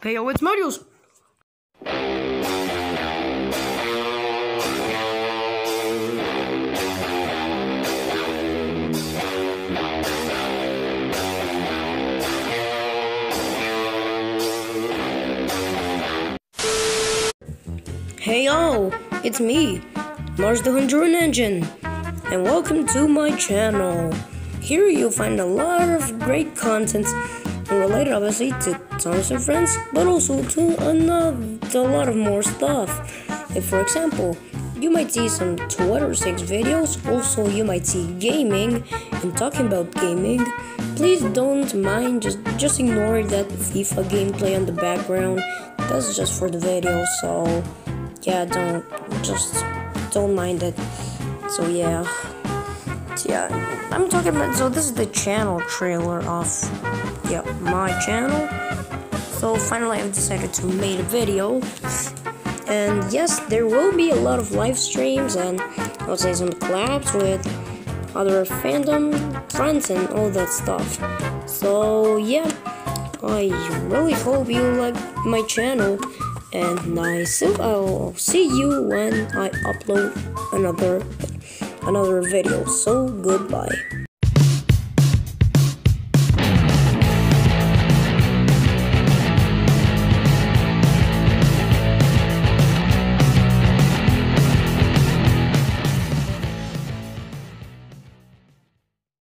Hey yo, it's Marius! Hey yo, it's me, Marius the Honduran Engine, and welcome to my channel. Here you'll find a lot of great content related obviously to Thomas and Friends, but also to another, a lot of more stuff. Like for example, you might see some Twitter 6 videos, also you might see gaming and talking about gaming. Please don't mind, just just ignore that FIFA gameplay on the background. That's just for the video, so yeah, don't just don't mind it. So yeah. Yeah, I'm talking about so this is the channel trailer of yeah, my channel. So finally I've decided to make a video. And yes, there will be a lot of live streams and I'll say some collabs with other fandom friends and all that stuff. So yeah, I really hope you like my channel and I so I'll see you when I upload another another video. So goodbye.